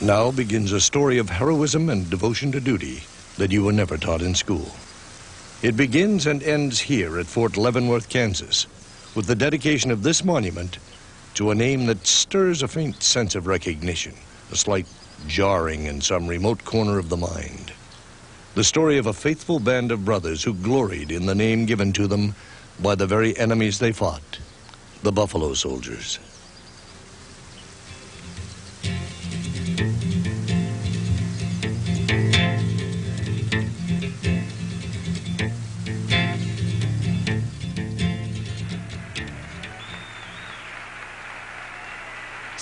Now begins a story of heroism and devotion to duty that you were never taught in school. It begins and ends here at Fort Leavenworth, Kansas, with the dedication of this monument to a name that stirs a faint sense of recognition, a slight jarring in some remote corner of the mind. The story of a faithful band of brothers who gloried in the name given to them by the very enemies they fought, the Buffalo Soldiers.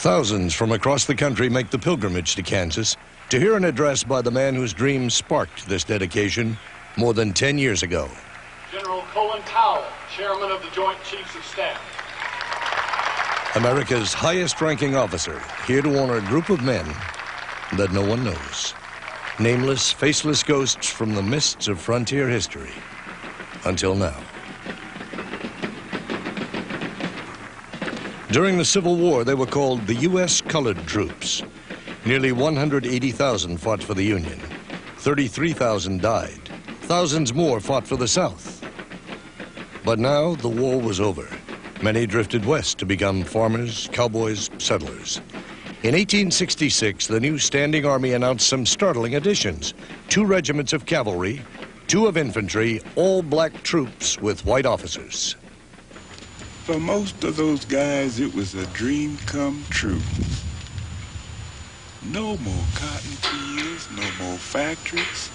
Thousands from across the country make the pilgrimage to Kansas to hear an address by the man whose dream sparked this dedication more than 10 years ago. General Colin Powell, Chairman of the Joint Chiefs of Staff. America's highest ranking officer, here to honor a group of men that no one knows. Nameless, faceless ghosts from the mists of frontier history. Until now. During the Civil War, they were called the U.S. Colored Troops. Nearly 180,000 fought for the Union. 33,000 died. Thousands more fought for the South. But now the war was over. Many drifted west to become farmers, cowboys, settlers. In 1866, the new Standing Army announced some startling additions. Two regiments of cavalry, two of infantry, all black troops with white officers. For most of those guys, it was a dream come true. No more cotton fields, no more factories.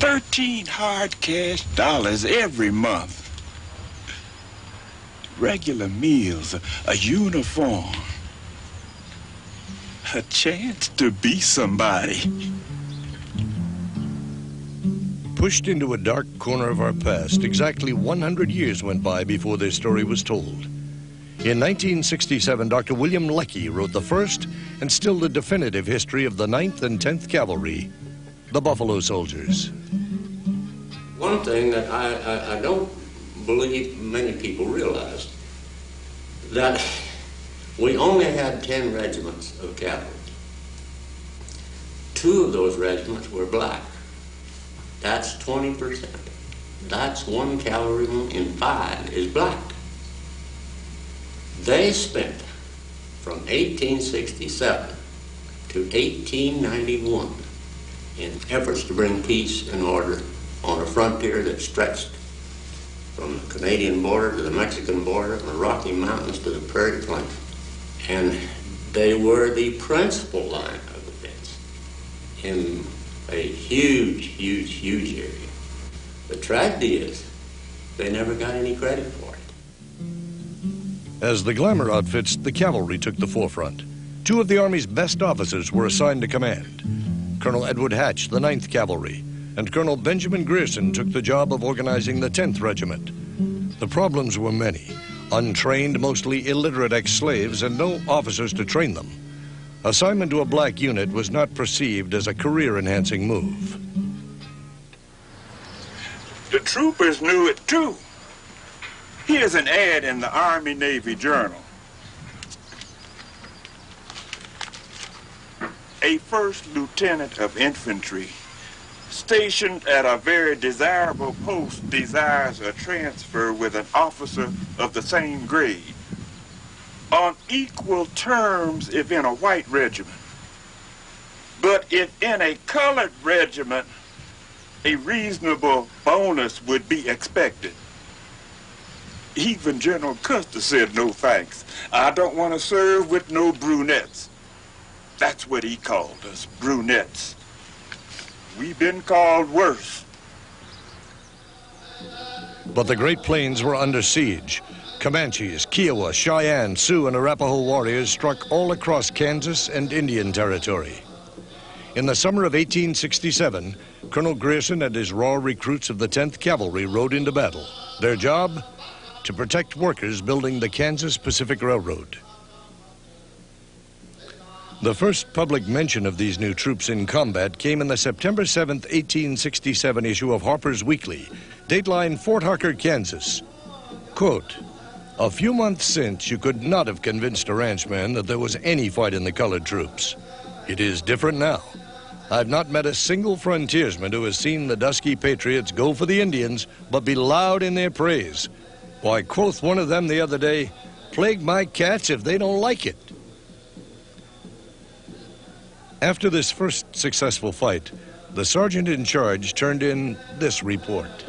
Thirteen hard cash dollars every month. Regular meals, a uniform. A chance to be somebody. Pushed into a dark corner of our past, exactly 100 years went by before their story was told. In 1967, Dr. William Leckie wrote the first and still the definitive history of the 9th and 10th Cavalry, the Buffalo Soldiers. One thing that I, I, I don't believe many people realized, that we only had 10 regiments of cavalry. Two of those regiments were black. That's 20%. That's one cavalry in five is black. They spent from 1867 to 1891 in efforts to bring peace and order on a frontier that stretched from the Canadian border to the Mexican border, from the Rocky Mountains to the Prairie Plain. And they were the principal line of defense in a huge, huge, huge area. The tragedy is they never got any credit for it. As the glamour outfits, the cavalry took the forefront. Two of the Army's best officers were assigned to command. Colonel Edward Hatch, the 9th Cavalry, and Colonel Benjamin Grierson took the job of organizing the 10th Regiment. The problems were many. Untrained, mostly illiterate ex-slaves, and no officers to train them. Assignment to a black unit was not perceived as a career-enhancing move. The troopers knew it too. Here's an ad in the Army Navy Journal. A first lieutenant of infantry stationed at a very desirable post desires a transfer with an officer of the same grade on equal terms if in a white regiment. But if in a colored regiment, a reasonable bonus would be expected. Even General Custer said no thanks. I don't want to serve with no brunettes. That's what he called us, brunettes. We've been called worse. But the Great Plains were under siege. Comanches, Kiowa, Cheyenne, Sioux, and Arapaho warriors struck all across Kansas and Indian Territory. In the summer of 1867, Colonel Grierson and his raw recruits of the 10th Cavalry rode into battle. Their job? To protect workers building the Kansas Pacific Railroad. The first public mention of these new troops in combat came in the September 7, 1867 issue of Harper's Weekly, dateline Fort Harker, Kansas. Quote, a few months since, you could not have convinced a ranchman that there was any fight in the colored troops. It is different now. I've not met a single frontiersman who has seen the dusky patriots go for the Indians, but be loud in their praise. Why, quoth one of them the other day, plague my cats if they don't like it. After this first successful fight, the sergeant in charge turned in this report.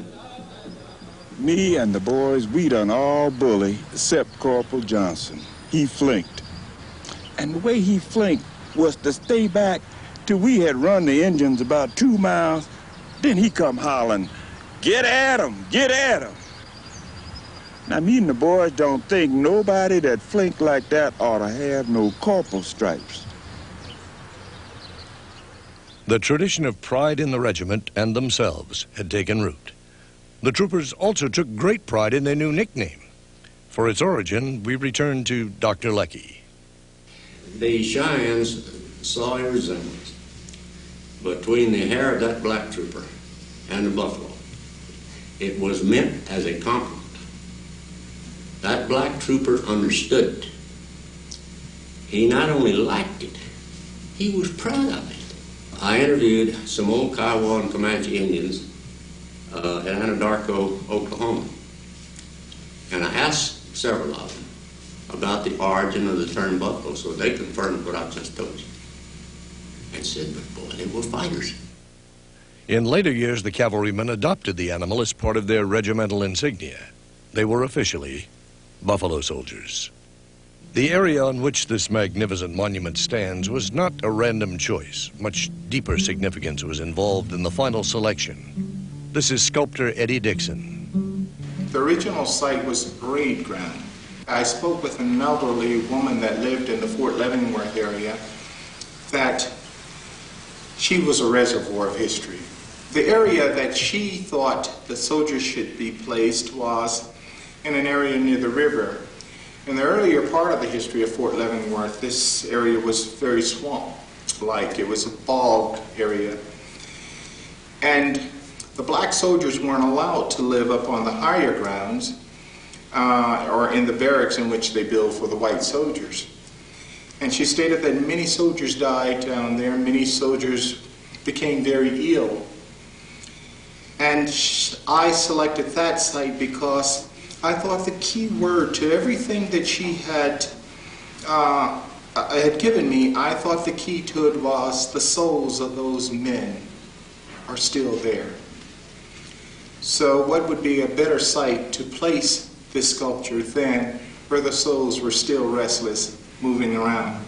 Me and the boys, we done all bully except Corporal Johnson. He flinked. And the way he flinked was to stay back till we had run the engines about two miles. Then he come hollering, get at 'em, get at 'em. Now, me and the boys don't think nobody that flink like that ought to have no corporal stripes. The tradition of pride in the regiment and themselves had taken root. The troopers also took great pride in their new nickname. For its origin, we return to Dr. Leckie. The Cheyennes saw a resemblance between the hair of that black trooper and the buffalo. It was meant as a compliment. That black trooper understood it. He not only liked it, he was proud of it. I interviewed some old Kiowa and Comanche Indians uh, at Anadarko, Oklahoma. And I asked several of them about the origin of the term buffalo, so they confirmed what I just told you. And said, but boy, they were fighters. In later years, the cavalrymen adopted the animal as part of their regimental insignia. They were officially buffalo soldiers. The area on which this magnificent monument stands was not a random choice. Much deeper significance was involved in the final selection. This is sculptor Eddie Dixon. The original site was parade ground. I spoke with an elderly woman that lived in the Fort Leavenworth area that she was a reservoir of history. The area that she thought the soldiers should be placed was in an area near the river. In the earlier part of the history of Fort Leavenworth, this area was very swamp-like. It was a bog area. And the black soldiers weren't allowed to live up on the higher grounds uh, or in the barracks in which they built for the white soldiers. And she stated that many soldiers died down there, many soldiers became very ill. And I selected that site because I thought the key word to everything that she had uh, had given me, I thought the key to it was the souls of those men are still there. So what would be a better site to place this sculpture than where the souls were still restless, moving around?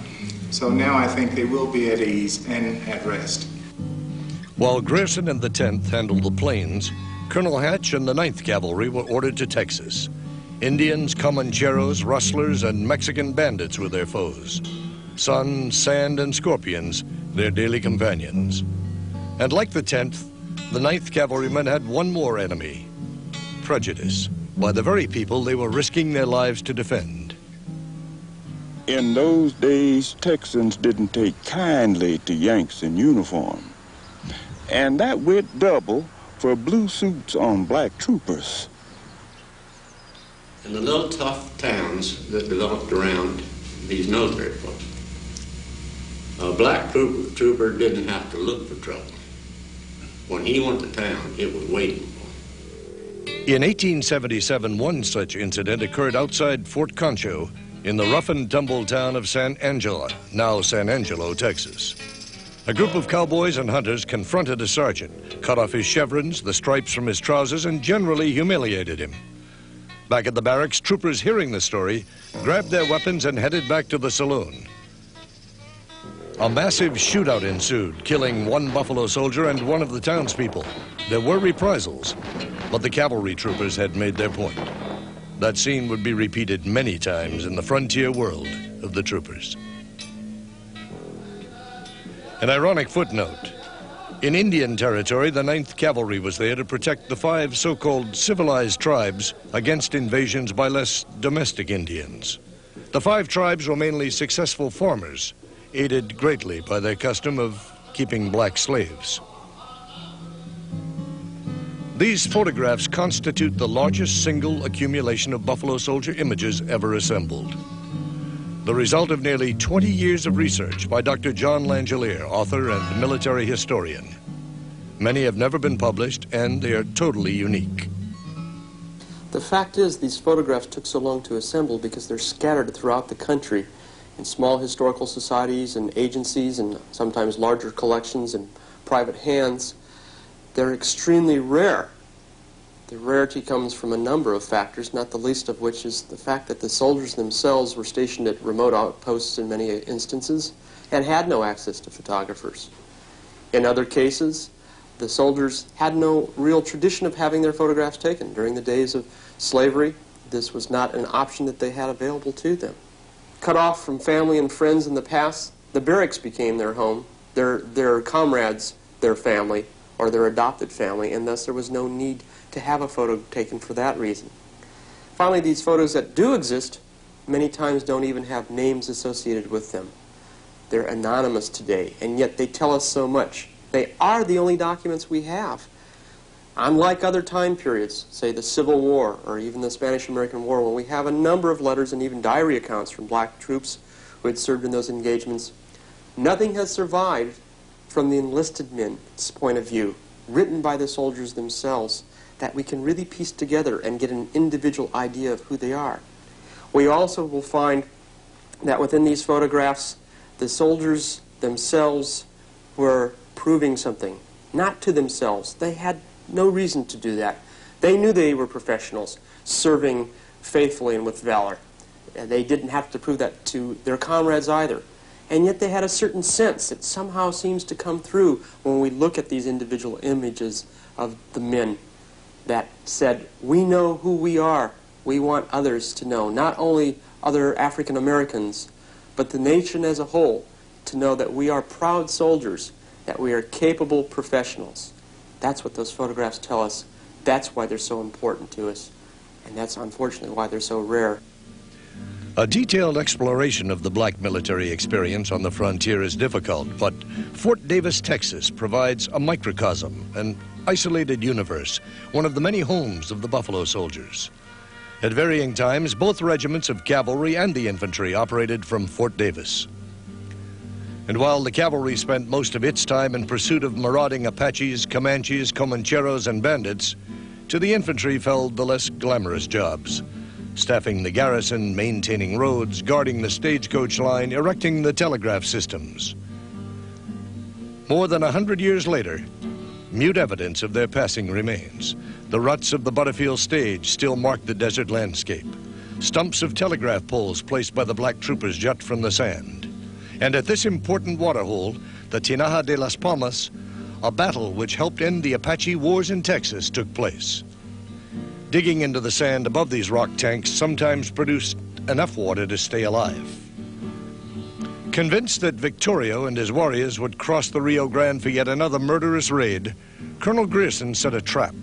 So now I think they will be at ease and at rest. While Grierson and the 10th handled the plains, Colonel Hatch and the 9th Cavalry were ordered to Texas. Indians, Comancheros, rustlers, and Mexican bandits were their foes. Sun, sand, and scorpions, their daily companions. And like the 10th, the 9th Cavalrymen had one more enemy prejudice by the very people they were risking their lives to defend. In those days, Texans didn't take kindly to Yanks in uniform. And that went double for blue suits on black troopers. In the little tough towns that developed around these military posts, a black trooper, trooper didn't have to look for trouble. When he went to town, it was waiting. In 1877, one such incident occurred outside Fort Concho in the rough and tumble town of San Angela, now San Angelo, Texas. A group of cowboys and hunters confronted a sergeant, cut off his chevrons, the stripes from his trousers, and generally humiliated him. Back at the barracks, troopers hearing the story grabbed their weapons and headed back to the saloon. A massive shootout ensued, killing one Buffalo soldier and one of the townspeople. There were reprisals, but the cavalry troopers had made their point. That scene would be repeated many times in the frontier world of the troopers. An ironic footnote. In Indian Territory, the 9th Cavalry was there to protect the five so-called civilized tribes against invasions by less domestic Indians. The five tribes were mainly successful farmers, aided greatly by their custom of keeping black slaves. These photographs constitute the largest single accumulation of Buffalo Soldier images ever assembled. the result of nearly 20 years of research by Dr. John Langellier, author and military historian. Many have never been published, and they are totally unique. The fact is, these photographs took so long to assemble because they're scattered throughout the country in small historical societies and agencies and sometimes larger collections in private hands. They're extremely rare. The rarity comes from a number of factors, not the least of which is the fact that the soldiers themselves were stationed at remote outposts in many instances and had no access to photographers. In other cases, the soldiers had no real tradition of having their photographs taken. During the days of slavery, this was not an option that they had available to them. Cut off from family and friends in the past, the barracks became their home, their, their comrades, their family, or their adopted family, and thus there was no need to have a photo taken for that reason. Finally, these photos that do exist many times don't even have names associated with them. They're anonymous today, and yet they tell us so much. They are the only documents we have. Unlike other time periods, say the Civil War or even the Spanish-American War, when we have a number of letters and even diary accounts from black troops who had served in those engagements, nothing has survived from the enlisted men's point of view, written by the soldiers themselves that we can really piece together and get an individual idea of who they are. We also will find that within these photographs, the soldiers themselves were proving something, not to themselves. They had no reason to do that. They knew they were professionals, serving faithfully and with valor. And they didn't have to prove that to their comrades either. And yet they had a certain sense that somehow seems to come through when we look at these individual images of the men that said, we know who we are. We want others to know, not only other African Americans, but the nation as a whole, to know that we are proud soldiers, that we are capable professionals. That's what those photographs tell us. That's why they're so important to us. And that's unfortunately why they're so rare. A detailed exploration of the black military experience on the frontier is difficult, but Fort Davis, Texas provides a microcosm, an isolated universe, one of the many homes of the Buffalo Soldiers. At varying times, both regiments of cavalry and the infantry operated from Fort Davis. And while the cavalry spent most of its time in pursuit of marauding Apaches, Comanches, Comancheros, and bandits, to the infantry fell the less glamorous jobs staffing the garrison, maintaining roads, guarding the stagecoach line, erecting the telegraph systems. More than a hundred years later, mute evidence of their passing remains. The ruts of the Butterfield stage still mark the desert landscape. Stumps of telegraph poles placed by the black troopers jut from the sand. And at this important waterhole, the Tinaja de las Palmas, a battle which helped end the Apache wars in Texas took place. Digging into the sand above these rock tanks sometimes produced enough water to stay alive. Convinced that Victorio and his warriors would cross the Rio Grande for yet another murderous raid, Colonel Grierson set a trap.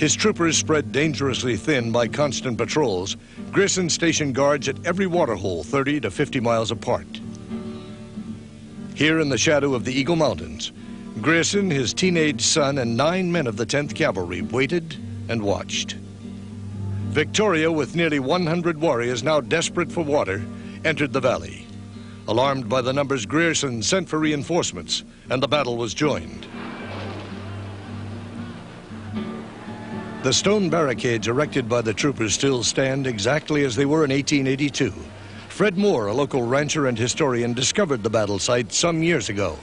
His troopers spread dangerously thin by constant patrols. Grierson stationed guards at every waterhole 30 to 50 miles apart. Here in the shadow of the Eagle Mountains, Grierson, his teenage son, and nine men of the 10th Cavalry waited and watched. Victorio, with nearly 100 warriors now desperate for water, entered the valley. Alarmed by the numbers, Grierson sent for reinforcements, and the battle was joined. The stone barricades erected by the troopers still stand exactly as they were in 1882. Fred Moore, a local rancher and historian, discovered the battle site some years ago.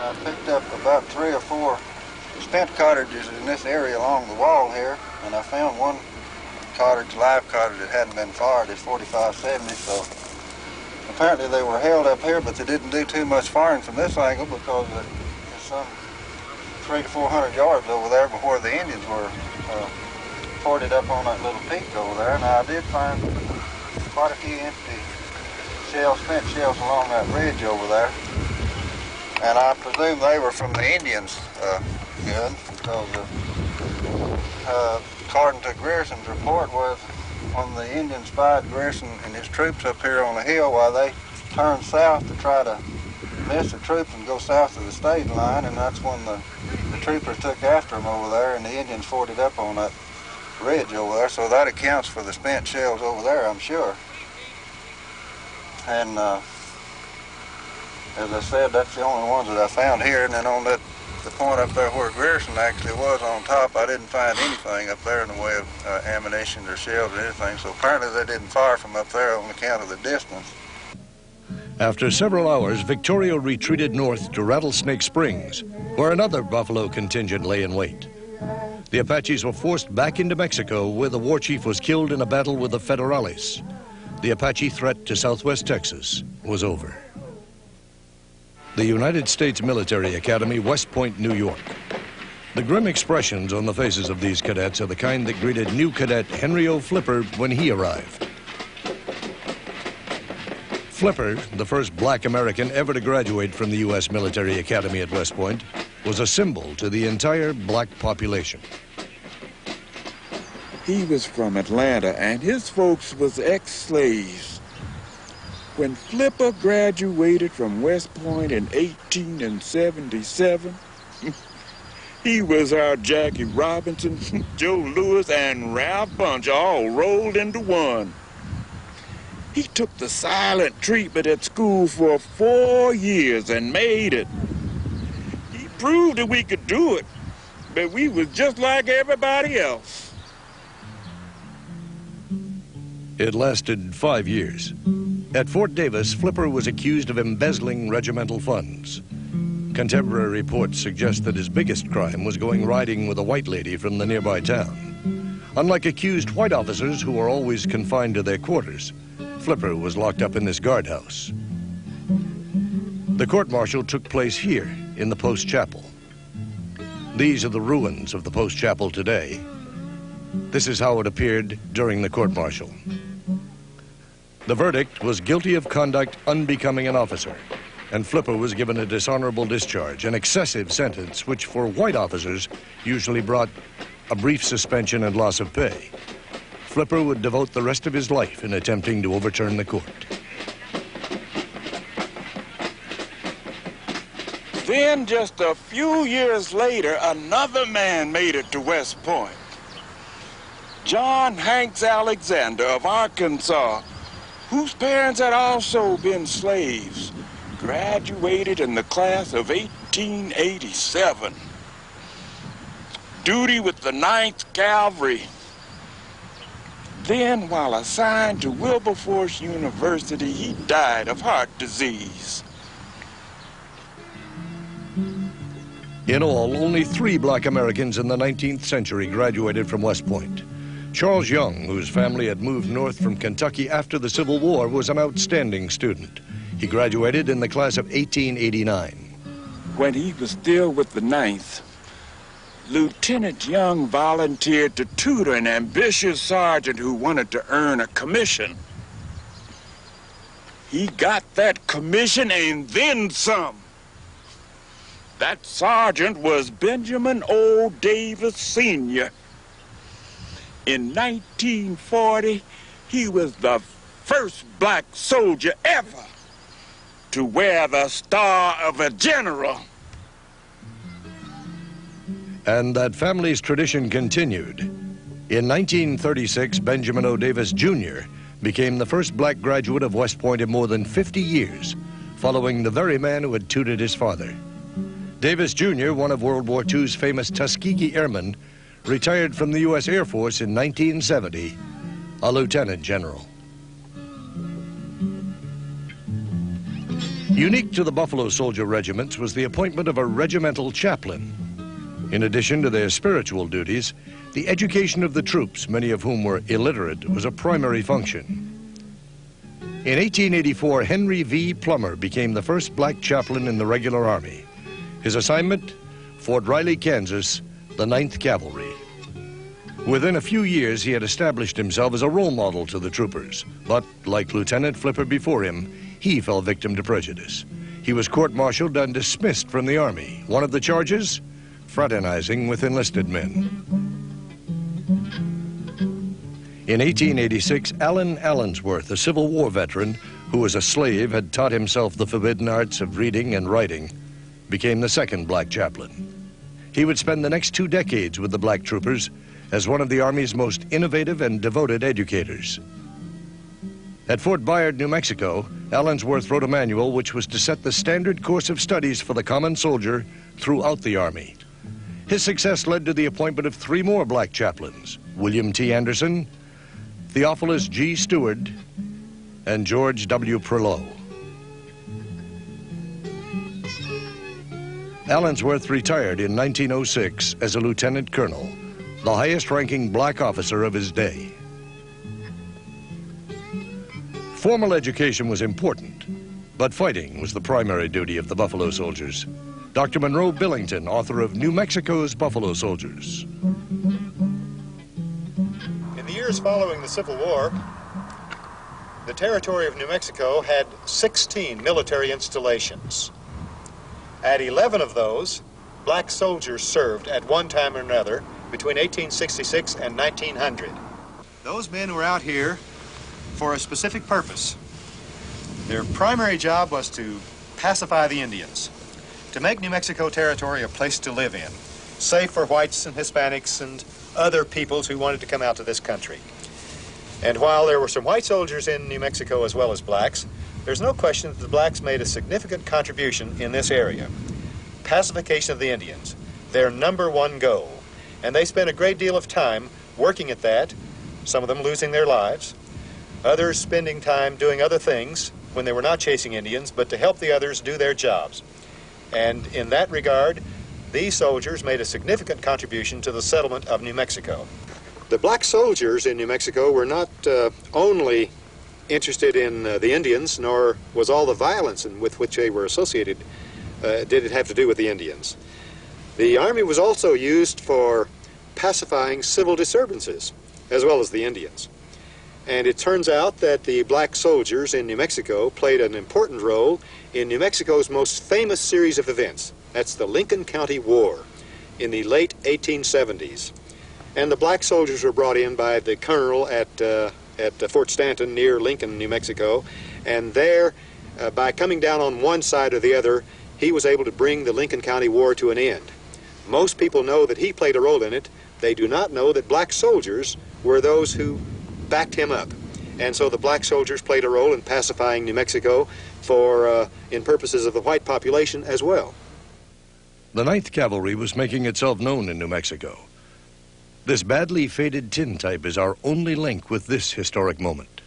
I picked up about three or four spent cottages in this area along the wall here, and I found one cottage, live cottage, that hadn't been fired. It's 4570, so apparently they were held up here, but they didn't do too much firing from this angle because there's some three to 400 yards over there before the Indians were uh, forted up on that little peak over there. Now I did find quite a few empty shells, spent shells along that ridge over there. And I presume they were from the Indians. Uh, good because uh, according to Grierson's report was when the Indians spied Grierson and his troops up here on the hill while they turned south to try to miss the troops and go south of the state line and that's when the, troopers took after them over there and the Indians forted up on that ridge over there so that accounts for the spent shells over there I'm sure. And uh, as I said, that's the only ones that I found here. And then on that the point up there where Grierson actually was on top, I didn't find anything up there in the way of uh, ammunition or shells or anything. So apparently they didn't fire from up there on account of the distance. After several hours, Victorio retreated north to Rattlesnake Springs, where another buffalo contingent lay in wait. The Apaches were forced back into Mexico, where the war chief was killed in a battle with the Federales. The Apache threat to southwest Texas was over. The United States Military Academy, West Point, New York. The grim expressions on the faces of these cadets are the kind that greeted new cadet Henry O. Flipper when he arrived. Flipper, the first black American ever to graduate from the U.S. Military Academy at West Point, was a symbol to the entire black population. He was from Atlanta, and his folks was ex-slaves. When Flipper graduated from West Point in 1877, he was our Jackie Robinson, Joe Louis, and Ralph Bunche all rolled into one. He took the silent treatment at school for four years and made it. He proved that we could do it, but we was just like everybody else. It lasted five years. At Fort Davis, Flipper was accused of embezzling regimental funds. Contemporary reports suggest that his biggest crime was going riding with a white lady from the nearby town. Unlike accused white officers who are always confined to their quarters, Flipper was locked up in this guardhouse. The court-martial took place here in the Post Chapel. These are the ruins of the Post Chapel today. This is how it appeared during the court-martial. The verdict was guilty of conduct unbecoming an officer, and Flipper was given a dishonorable discharge, an excessive sentence which for white officers usually brought a brief suspension and loss of pay. Flipper would devote the rest of his life in attempting to overturn the court. Then, just a few years later, another man made it to West Point. John Hanks Alexander of Arkansas, whose parents had also been slaves, graduated in the class of 1887. Duty with the 9th Cavalry then, while assigned to Wilberforce University, he died of heart disease. In all, only three black Americans in the 19th century graduated from West Point. Charles Young, whose family had moved north from Kentucky after the Civil War, was an outstanding student. He graduated in the class of 1889. When he was still with the Ninth, Lieutenant Young volunteered to tutor an ambitious sergeant who wanted to earn a commission. He got that commission and then some. That sergeant was Benjamin O. Davis Sr. In 1940, he was the first black soldier ever to wear the Star of a General. And that family's tradition continued. In 1936, Benjamin O. Davis Jr. became the first black graduate of West Point in more than 50 years, following the very man who had tutored his father. Davis Jr., one of World War II's famous Tuskegee Airmen, retired from the U.S. Air Force in 1970, a lieutenant general. Unique to the Buffalo Soldier regiments was the appointment of a regimental chaplain. In addition to their spiritual duties, the education of the troops, many of whom were illiterate, was a primary function. In 1884, Henry V. Plummer became the first black chaplain in the regular army. His assignment? Fort Riley, Kansas, the 9th Cavalry. Within a few years, he had established himself as a role model to the troopers. But, like Lieutenant Flipper before him, he fell victim to prejudice. He was court-martialed and dismissed from the Army. One of the charges? Fraternizing with enlisted men. In 1886, Allen Allensworth, a Civil War veteran who was a slave, had taught himself the forbidden arts of reading and writing, became the second black chaplain. He would spend the next two decades with the black troopers as one of the Army's most innovative and devoted educators. At Fort Bayard, New Mexico, Allensworth wrote a manual which was to set the standard course of studies for the common soldier throughout the Army. His success led to the appointment of three more black chaplains William T. Anderson, Theophilus G. Stewart, and George W. Prioleau. Allensworth retired in 1906 as a lieutenant colonel, the highest ranking black officer of his day. Formal education was important, but fighting was the primary duty of the Buffalo Soldiers. Dr. Monroe Billington, author of New Mexico's Buffalo Soldiers. In the years following the Civil War, the territory of New Mexico had 16 military installations. At 11 of those, black soldiers served at one time or another between 1866 and 1900. Those men were out here for a specific purpose. Their primary job was to pacify the Indians to make New Mexico territory a place to live in, safe for whites and Hispanics and other peoples who wanted to come out to this country. And while there were some white soldiers in New Mexico as well as blacks, there's no question that the blacks made a significant contribution in this area. Pacification of the Indians, their number one goal. And they spent a great deal of time working at that, some of them losing their lives, others spending time doing other things when they were not chasing Indians, but to help the others do their jobs. And in that regard, these soldiers made a significant contribution to the settlement of New Mexico. The black soldiers in New Mexico were not uh, only interested in uh, the Indians, nor was all the violence with which they were associated uh, did it have to do with the Indians. The Army was also used for pacifying civil disturbances, as well as the Indians. And it turns out that the black soldiers in New Mexico played an important role in New Mexico's most famous series of events. That's the Lincoln County War in the late 1870s. And the black soldiers were brought in by the colonel at, uh, at uh, Fort Stanton near Lincoln, New Mexico. And there, uh, by coming down on one side or the other, he was able to bring the Lincoln County War to an end. Most people know that he played a role in it. They do not know that black soldiers were those who backed him up. And so the black soldiers played a role in pacifying New Mexico for uh, in purposes of the white population as well. The 9th Cavalry was making itself known in New Mexico. This badly faded tintype is our only link with this historic moment.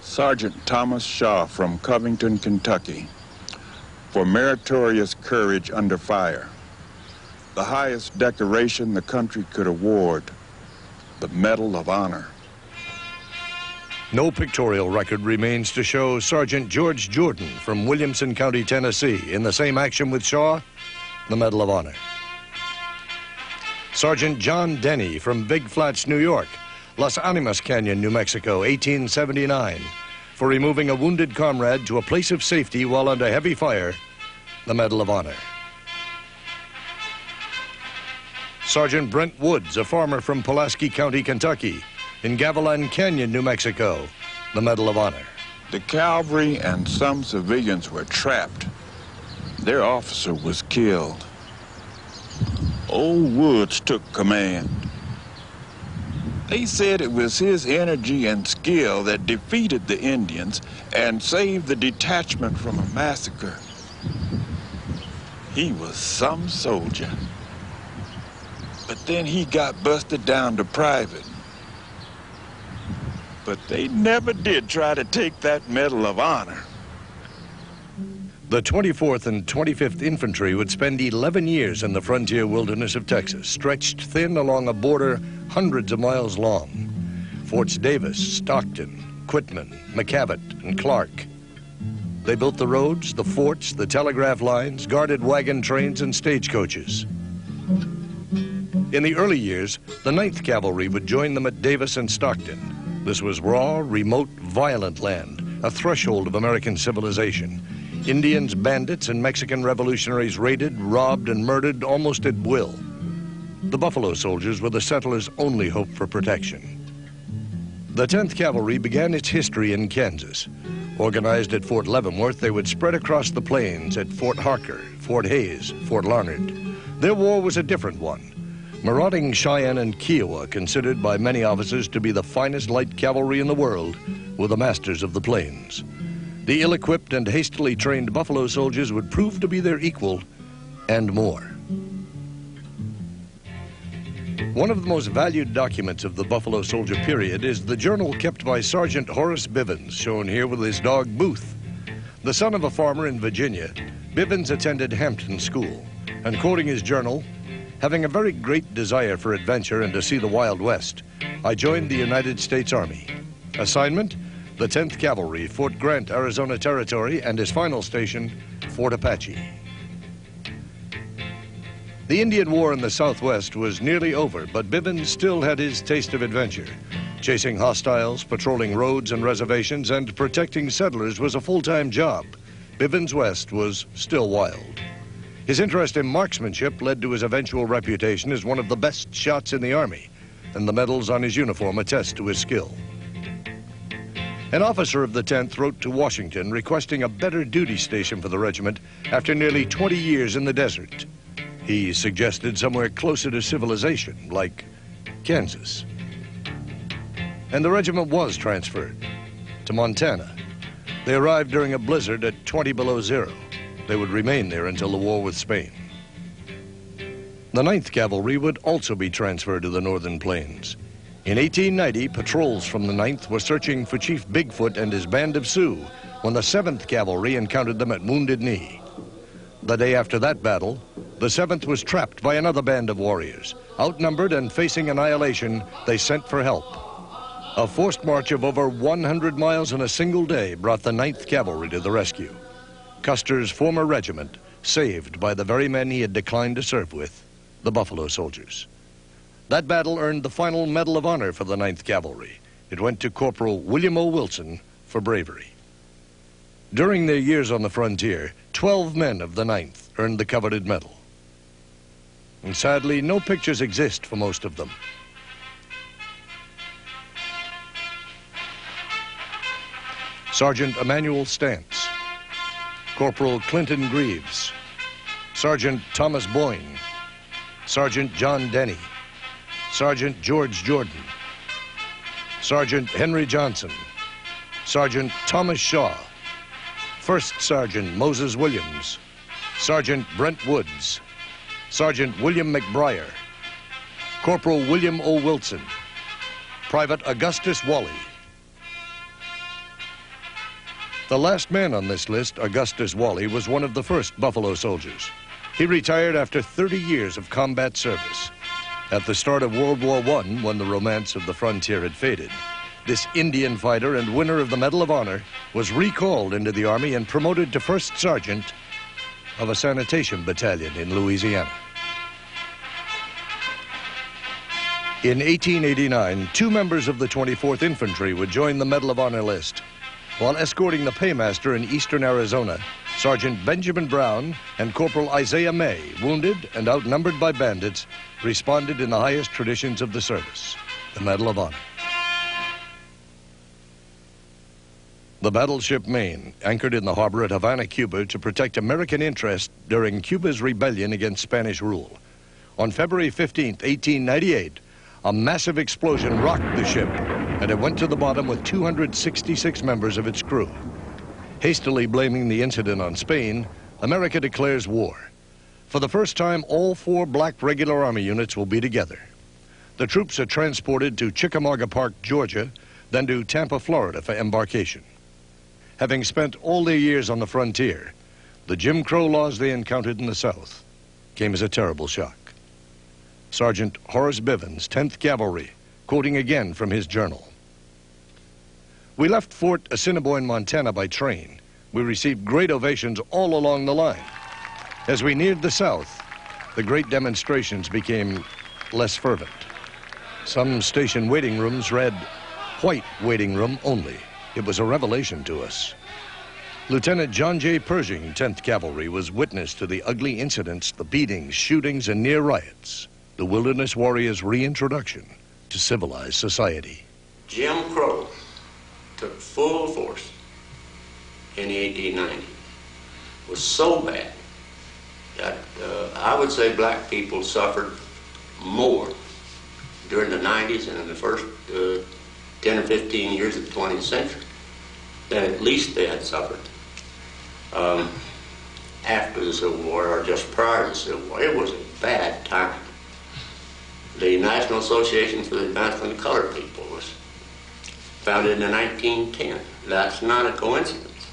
Sergeant Thomas Shaw from Covington, Kentucky, for meritorious courage under fire. The highest decoration the country could award, the Medal of Honor. No pictorial record remains to show Sergeant George Jordan from Williamson County, Tennessee, in the same action with Shaw, the Medal of Honor. Sergeant John Denny from Big Flats, New York, Las Animas Canyon, New Mexico, 1879, for removing a wounded comrade to a place of safety while under heavy fire, the Medal of Honor. Sergeant Brent Woods, a farmer from Pulaski County, Kentucky, in Gavilan Canyon, New Mexico, the Medal of Honor. The cavalry and some civilians were trapped. Their officer was killed. Old Woods took command. They said it was his energy and skill that defeated the Indians and saved the detachment from a massacre. He was some soldier. But then he got busted down to private. But they never did try to take that Medal of Honor. The 24th and 25th Infantry would spend 11 years in the frontier wilderness of Texas, stretched thin along a border hundreds of miles long. Forts Davis, Stockton, Quitman, McKavett, and Clark. They built the roads, the forts, the telegraph lines, guarded wagon trains, and stagecoaches. In the early years, the 9th Cavalry would join them at Davis and Stockton. This was raw, remote, violent land, a threshold of American civilization. Indians, bandits, and Mexican revolutionaries raided, robbed, and murdered almost at will. The Buffalo Soldiers were the settlers' only hope for protection. The 10th Cavalry began its history in Kansas. Organized at Fort Leavenworth, they would spread across the plains at Fort Harker, Fort Hays, Fort Larned. Their war was a different one. Marauding Cheyenne and Kiowa, considered by many officers to be the finest light cavalry in the world, were the masters of the plains. The ill-equipped and hastily trained buffalo soldiers would prove to be their equal and more. One of the most valued documents of the Buffalo Soldier period is the journal kept by Sergeant Horace Bivens, shown here with his dog Booth. The son of a farmer in Virginia, Bivens attended Hampton School, and quoting his journal, Having a very great desire for adventure and to see the Wild West, I joined the United States Army. Assignment, the 10th Cavalry, Fort Grant, Arizona Territory, and his final station, Fort Apache. The Indian War in the Southwest was nearly over, but Bivens still had his taste of adventure. Chasing hostiles, patrolling roads and reservations, and protecting settlers was a full-time job. Bivens West was still wild. His interest in marksmanship led to his eventual reputation as one of the best shots in the Army, and the medals on his uniform attest to his skill. An officer of the 10th wrote to Washington requesting a better duty station for the regiment after nearly 20 years in the desert. He suggested somewhere closer to civilization, like Kansas. And the regiment was transferred to Montana. They arrived during a blizzard at 20 below zero. They would remain there until the war with Spain. The 9th Cavalry would also be transferred to the northern plains. In 1890, patrols from the 9th were searching for Chief Bigfoot and his band of Sioux when the 7th Cavalry encountered them at Wounded Knee. The day after that battle, the 7th was trapped by another band of warriors. Outnumbered and facing annihilation, they sent for help. A forced march of over 100 miles in a single day brought the 9th Cavalry to the rescue. Custer's former regiment, saved by the very men he had declined to serve with, the Buffalo Soldiers. That battle earned the final Medal of Honor for the 9th Cavalry. It went to Corporal William O. Wilson for bravery. During their years on the frontier, 12 men of the 9th earned the coveted medal. And sadly, no pictures exist for most of them. Sergeant Emanuel Stance, Corporal Clinton Greaves, Sergeant Thomas Boyne, Sergeant John Denny, Sergeant George Jordan, Sergeant Henry Johnson, Sergeant Thomas Shaw, First Sergeant Moses Williams, Sergeant Brent Woods, Sergeant William McBryar, Corporal William O. Wilson, Private Augustus Walley, the last man on this list, Augustus Walley, was one of the first Buffalo soldiers. He retired after 30 years of combat service. At the start of World War I, when the romance of the frontier had faded, this Indian fighter and winner of the Medal of Honor was recalled into the Army and promoted to first sergeant of a sanitation battalion in Louisiana. In 1889, two members of the 24th Infantry would join the Medal of Honor list. While escorting the paymaster in eastern Arizona, Sergeant Benjamin Brown and Corporal Isaiah May, wounded and outnumbered by bandits, responded in the highest traditions of the service, the Medal of Honor. The battleship Maine anchored in the harbor at Havana, Cuba to protect American interests during Cuba's rebellion against Spanish rule. On February 15, 1898, a massive explosion rocked the ship and it went to the bottom with 266 members of its crew. Hastily blaming the incident on Spain, America declares war. For the first time, all four black regular Army units will be together. The troops are transported to Chickamauga Park, Georgia, then to Tampa, Florida for embarkation. Having spent all their years on the frontier, the Jim Crow laws they encountered in the South came as a terrible shock. Sergeant Horace Bivens, 10th Cavalry, quoting again from his journal. We left Fort Assiniboine, Montana by train. We received great ovations all along the line. As we neared the south, the great demonstrations became less fervent. Some station waiting rooms read, white waiting room only. It was a revelation to us. Lieutenant John J. Pershing, 10th Cavalry, was witness to the ugly incidents, the beatings, shootings, and near riots, the Wilderness Warriors' reintroduction to civilized society. Jim Crow took full force in 1890 was so bad that uh, I would say black people suffered more during the 90s and in the first uh, 10 or 15 years of the 20th century than at least they had suffered um, after the Civil War or just prior to the Civil War. It was a bad time. The National Association for the Advancement of Colored People was founded in 1910. That's not a coincidence.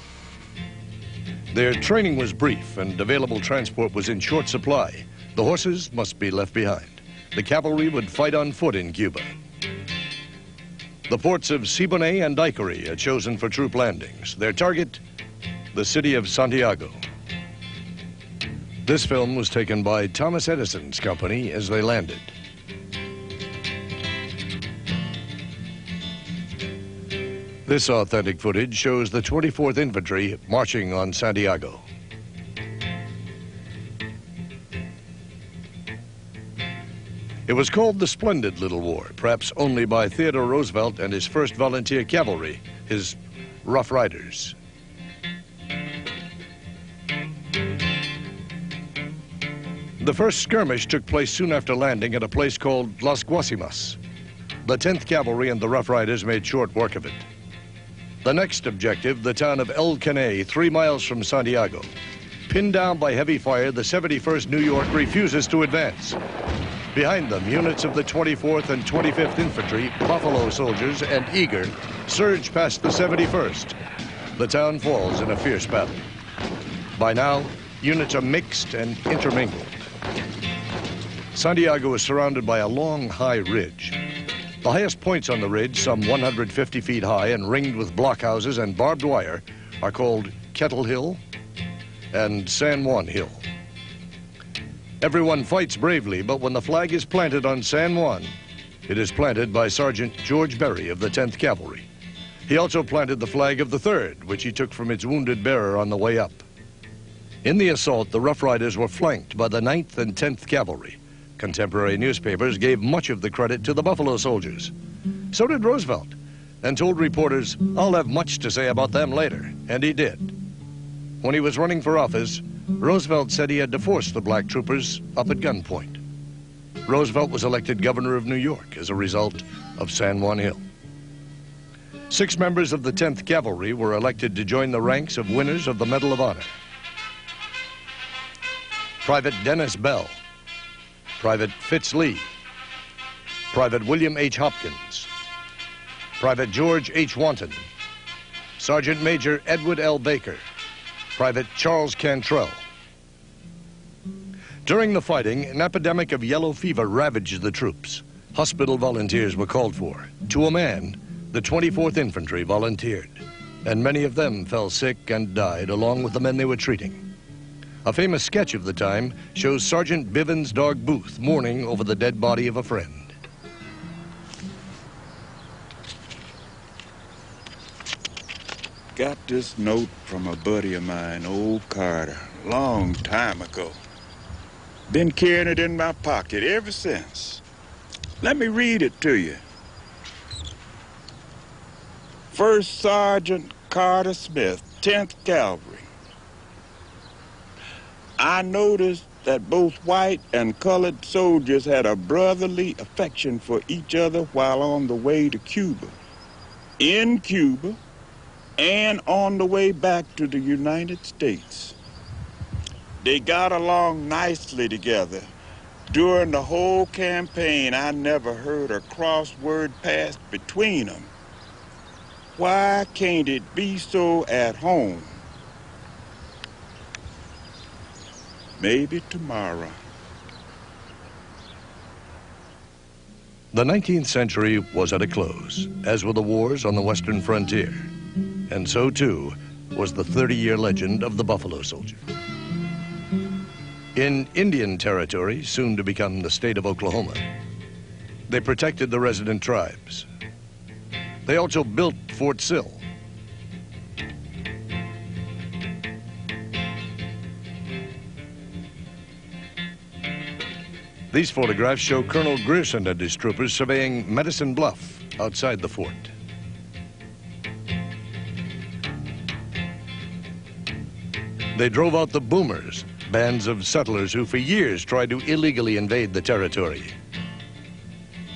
Their training was brief and available transport was in short supply. The horses must be left behind. The cavalry would fight on foot in Cuba. The ports of Siboney and Daiquiri are chosen for troop landings. Their target, the city of Santiago. This film was taken by Thomas Edison's company as they landed. This authentic footage shows the 24th Infantry marching on Santiago. It was called the Splendid Little War, perhaps only by Theodore Roosevelt and his first volunteer cavalry, his Rough Riders. The first skirmish took place soon after landing at a place called Las Guasimas. The 10th Cavalry and the Rough Riders made short work of it. The next objective, the town of El Caney, three miles from Santiago. Pinned down by heavy fire, the 71st New York refuses to advance. Behind them, units of the 24th and 25th Infantry, Buffalo soldiers, and Eager surge past the 71st. The town falls in a fierce battle. By now, units are mixed and intermingled. Santiago is surrounded by a long, high ridge. The highest points on the ridge, some 150 feet high and ringed with blockhouses and barbed wire, are called Kettle Hill and San Juan Hill. Everyone fights bravely, but when the flag is planted on San Juan, it is planted by Sergeant George Berry of the 10th Cavalry. He also planted the flag of the 3rd, which he took from its wounded bearer on the way up. In the assault, the Rough Riders were flanked by the 9th and 10th Cavalry. Contemporary newspapers gave much of the credit to the Buffalo soldiers. So did Roosevelt, and told reporters, I'll have much to say about them later, and he did. When he was running for office, Roosevelt said he had to force the black troopers up at gunpoint. Roosevelt was elected governor of New York as a result of San Juan Hill. Six members of the 10th Cavalry were elected to join the ranks of winners of the Medal of Honor. Private Dennis Bell, Private Fitz Lee, Private William H. Thompkins, Private George H. Wanton, Sergeant Major Edward L. Baker, Private Charles Cantrell. During the fighting, an epidemic of yellow fever ravaged the troops. Hospital volunteers were called for. To a man, the 24th Infantry volunteered, and many of them fell sick and died along with the men they were treating. A famous sketch of the time shows Sergeant Bivins' dog Booth mourning over the dead body of a friend. Got this note from a buddy of mine, old Carter, long time ago. Been carrying it in my pocket ever since. Let me read it to you. First Sergeant Carter Smith, 10th Cavalry. I noticed that both white and colored soldiers had a brotherly affection for each other while on the way to Cuba. In Cuba, and on the way back to the United States. They got along nicely together. During the whole campaign, I never heard a crossword passed between them. Why can't it be so at home? Maybe tomorrow. The 19th century was at a close, as were the wars on the western frontier. And so, too, was the 30-year legend of the Buffalo Soldier. In Indian Territory, soon to become the state of Oklahoma, they protected the resident tribes. They also built Fort Sill. These photographs show Colonel Grierson and his troopers surveying Medicine Bluff outside the fort. They drove out the boomers, bands of settlers who for years tried to illegally invade the territory.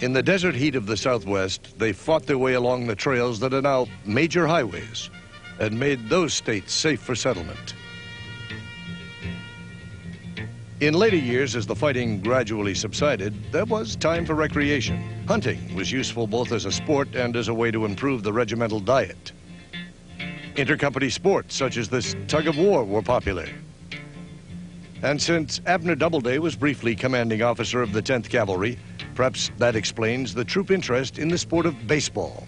In the desert heat of the Southwest, they fought their way along the trails that are now major highways and made those states safe for settlement. In later years, as the fighting gradually subsided, there was time for recreation. Hunting was useful both as a sport and as a way to improve the regimental diet. Intercompany sports, such as this tug of war, were popular. And since Abner Doubleday was briefly commanding officer of the 10th Cavalry, perhaps that explains the troop interest in the sport of baseball.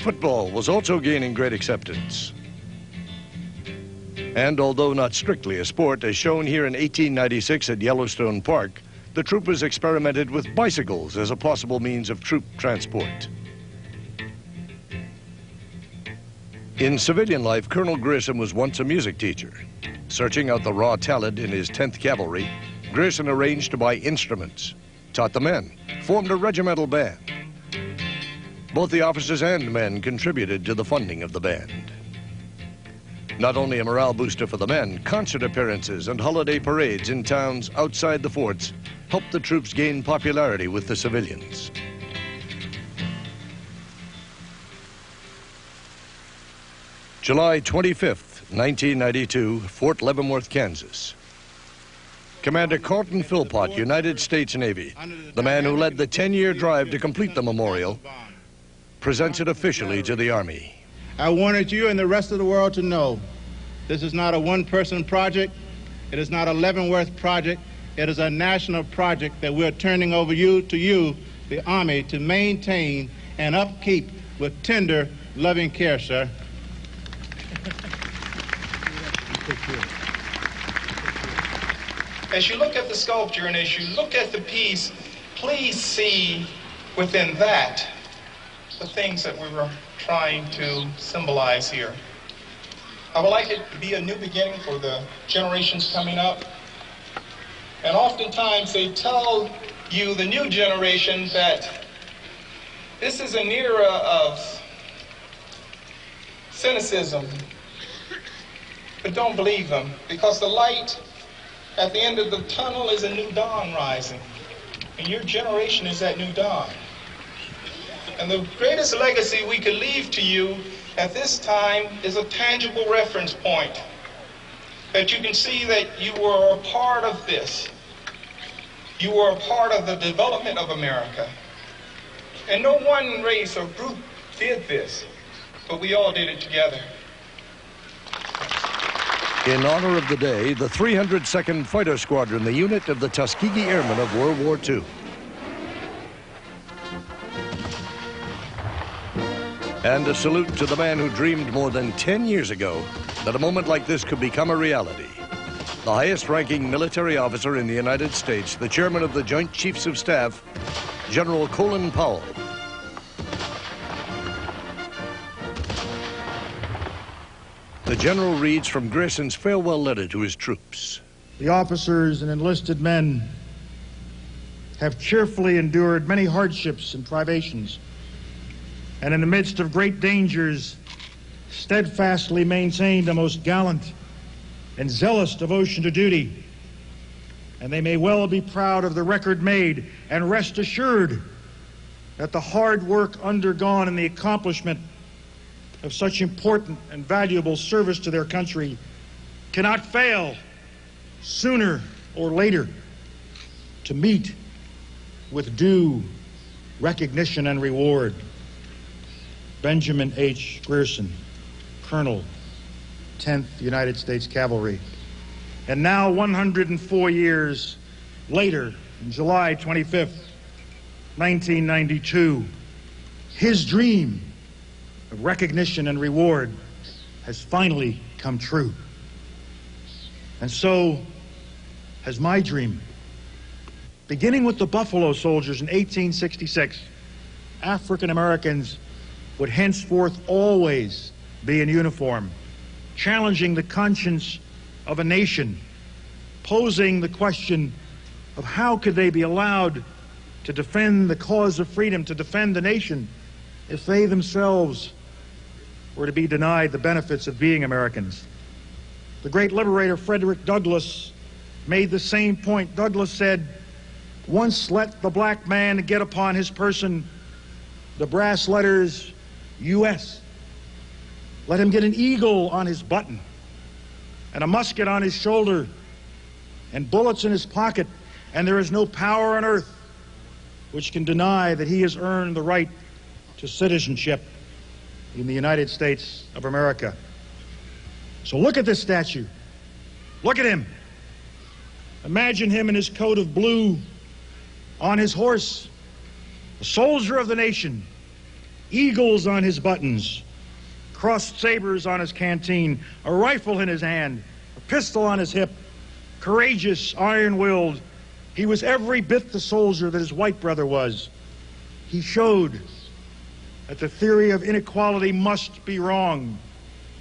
Football was also gaining great acceptance. And although not strictly a sport, as shown here in 1896 at Yellowstone Park, the troopers experimented with bicycles as a possible means of troop transport. In civilian life, Colonel Grierson was once a music teacher. Searching out the raw talent in his 10th Cavalry, Grierson arranged to buy instruments, taught the men, formed a regimental band. Both the officers and men contributed to the funding of the band. Not only a morale booster for the men, concert appearances and holiday parades in towns outside the forts helped the troops gain popularity with the civilians. July 25th, 1992, Fort Leavenworth, Kansas. Commander Carlton Philpott, United States Navy, the man who led the 10-year drive to complete the memorial, presents it officially to the Army. I wanted you and the rest of the world to know this is not a one person project, it is not a Leavenworth project, it is a national project that we're turning over you to you, the Army, to maintain and upkeep with tender, loving care, sir. As you look at the sculpture and as you look at the piece, please see within that the things that we were trying to symbolize here. I would like it to be a new beginning for the generations coming up. And oftentimes they tell you, the new generation, that this is an era of cynicism. But don't believe them, because the light at the end of the tunnel is a new dawn rising. And your generation is that new dawn. And the greatest legacy we could leave to you at this time is a tangible reference point. That you can see that you were a part of this. You were a part of the development of America. And no one race or group did this, but we all did it together. In honor of the day, the 302nd Fighter Squadron, the unit of the Tuskegee Airmen of World War II. And a salute to the man who dreamed more than 10 years ago that a moment like this could become a reality. The highest ranking military officer in the United States, the chairman of the Joint Chiefs of Staff, General Colin Powell. The general reads from Grierson's farewell letter to his troops. The officers and enlisted men have cheerfully endured many hardships and privations, and in the midst of great dangers, steadfastly maintained a most gallant and zealous devotion to duty. And they may well be proud of the record made and rest assured that the hard work undergone in the accomplishment of such important and valuable service to their country cannot fail sooner or later to meet with due recognition and reward. Benjamin H. Grierson, Colonel, 10th United States Cavalry. And now, 104 years later, July 25th, 1992, his dream of recognition and reward has finally come true. And so has my dream. Beginning with the Buffalo Soldiers in 1866, African Americans would henceforth always be in uniform, challenging the conscience of a nation, posing the question of how could they be allowed to defend the cause of freedom, to defend the nation, if they themselves were to be denied the benefits of being Americans. The great liberator Frederick Douglass made the same point. Douglass said, once let the black man get upon his person the brass letters U.S. Let him get an eagle on his button and a musket on his shoulder and bullets in his pocket, and there is no power on earth which can deny that he has earned the right to citizenship in the United States of America. So look at this statue. Look at him. Imagine him in his coat of blue, on his horse, a soldier of the nation, eagles on his buttons, crossed sabers on his canteen, a rifle in his hand, a pistol on his hip, courageous, iron willed. He was every bit the soldier that his white brother was. He showed that the theory of inequality must be wrong.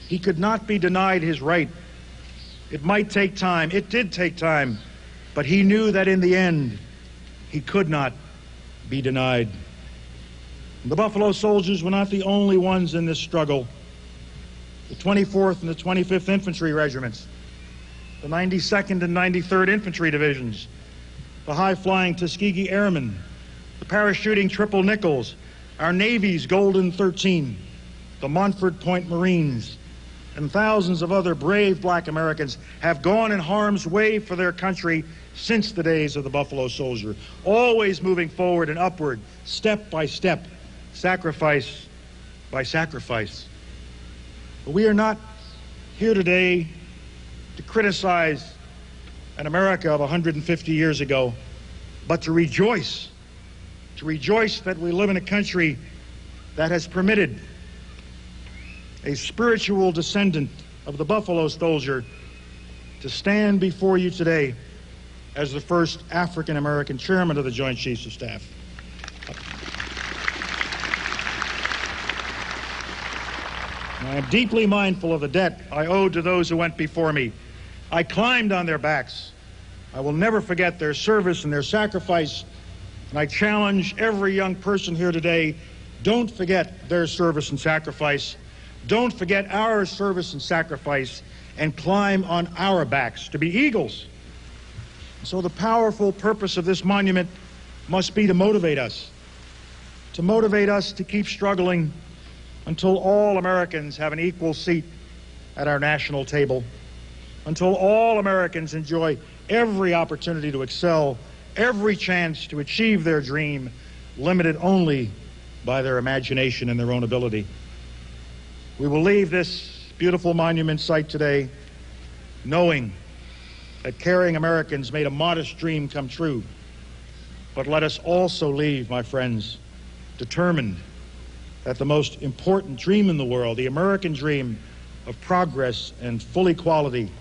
He could not be denied his right. It might take time. It did take time. But he knew that in the end, he could not be denied. The Buffalo Soldiers were not the only ones in this struggle. The 24th and the 25th Infantry Regiments, the 92nd and 93rd Infantry Divisions, the high flying Tuskegee Airmen, the parachuting Triple Nickels, our Navy's Golden 13, the Montford Point Marines, and thousands of other brave black Americans have gone in harm's way for their country since the days of the Buffalo Soldier, always moving forward and upward, step by step, sacrifice by sacrifice. But we are not here today to criticize an America of 150 years ago, but to rejoice, to rejoice that we live in a country that has permitted a spiritual descendant of the Buffalo Soldier to stand before you today as the first African American chairman of the Joint Chiefs of Staff. I am deeply mindful of the debt I owe to those who went before me. I climbed on their backs. I will never forget their service and their sacrifice. And I challenge every young person here today don't forget their service and sacrifice. Don't forget our service and sacrifice and climb on our backs to be eagles. So, the powerful purpose of this monument must be to motivate us, to motivate us to keep struggling until all Americans have an equal seat at our national table, until all Americans enjoy every opportunity to excel, every chance to achieve their dream, limited only by their imagination and their own ability. We will leave this beautiful monument site today knowing that caring Americans made a modest dream come true. But let us also leave, my friends, determined that the most important dream in the world, the American dream of progress and full equality,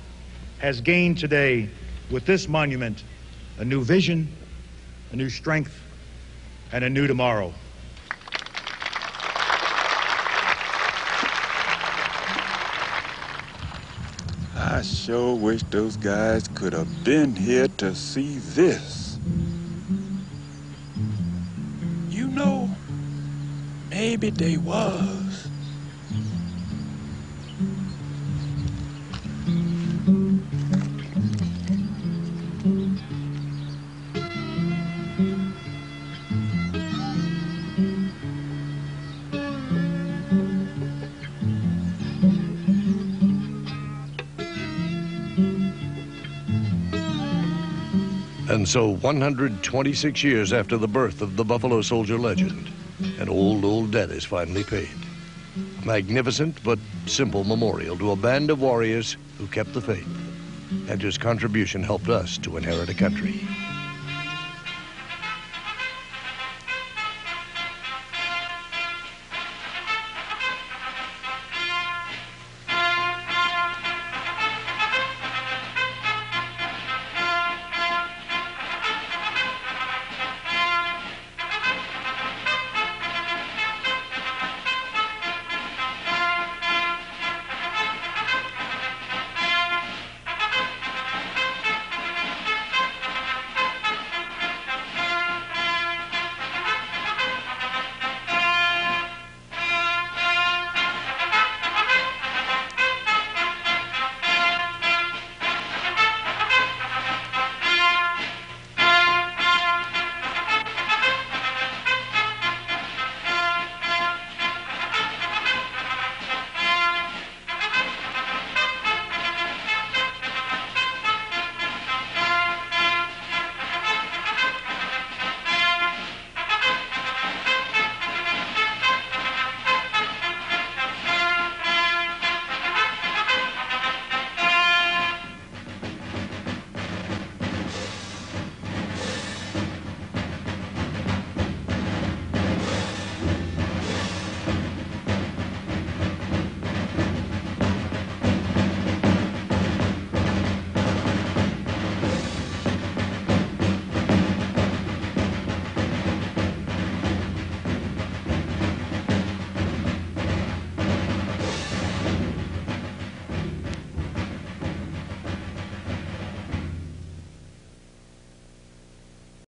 has gained today with this monument a new vision, a new strength, and a new tomorrow. I sure wish those guys could have been here to see this. Maybe they was. And so, 126 years after the birth of the Buffalo Soldier legend, an old, old debt is finally paid. A magnificent but simple memorial to a band of warriors who kept the faith and whose contribution helped us to inherit a country.